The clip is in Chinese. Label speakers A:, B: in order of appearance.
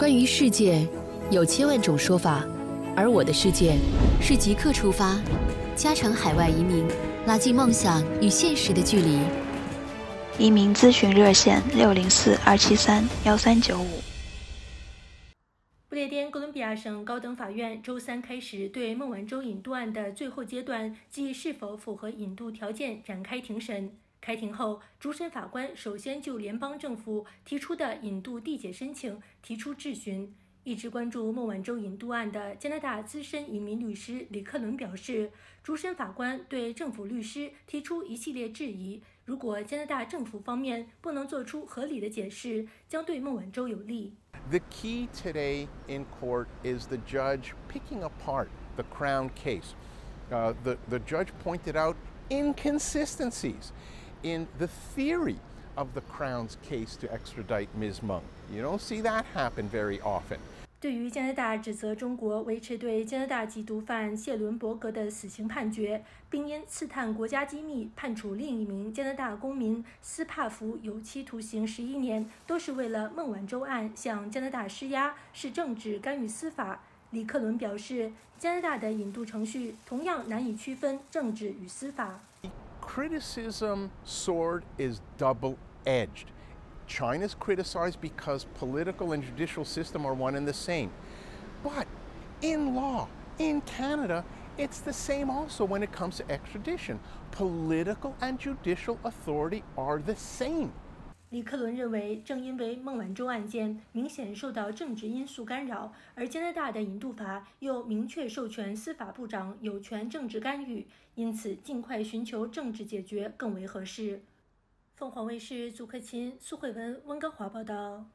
A: 关于世界，有千万种说法，而我的世界是即刻出发，加长海外移民，拉近梦想与现实的距离。
B: 移民咨询热线：六零四二七三幺三九五。
C: 不列颠哥伦比亚省高等法院周三开始对孟晚舟引渡案的最后阶段，即是否符合引渡条件展开庭审。开庭后，主审法官首先就联邦政府提出的引渡递解申请提出质询。一直关注孟晚舟引渡案的加拿大资深移民律师李克伦表示，主审法官对政府律师提出一系列质疑。如果加拿大政府方面不能做出合理的解释，将对孟晚舟有利。
D: The key today in court is the judge picking apart the Crown case. Uh, the, the judge pointed out inconsistencies in the theory of the Crown's case to extradite Ms. Meng. You don't see that happen very often.
C: 对于加拿大指责中国维持对加拿大缉毒犯谢伦伯格的死刑判决，并因刺探国家机密判处另一名加拿大公民斯帕福有期徒刑十一年，都是为了孟晚舟案向加拿大施压，是政治干预司法。李克伦表示，加拿大的引渡程序同样难以区分政治与司法。
D: Criticism sword is double-edged. China's criticized because political and judicial system are one and the same. But in law, in Canada, it's the same also when it comes to extradition. Political and judicial authority are the same.
C: 李克伦认为，正因为孟晚舟案件明显受到政治因素干扰，而加拿大的引渡法又明确授权司法部长有权政治干预，因此尽快寻求政治解决更为合适。凤凰卫视朱克勤、苏慧文温哥华报道。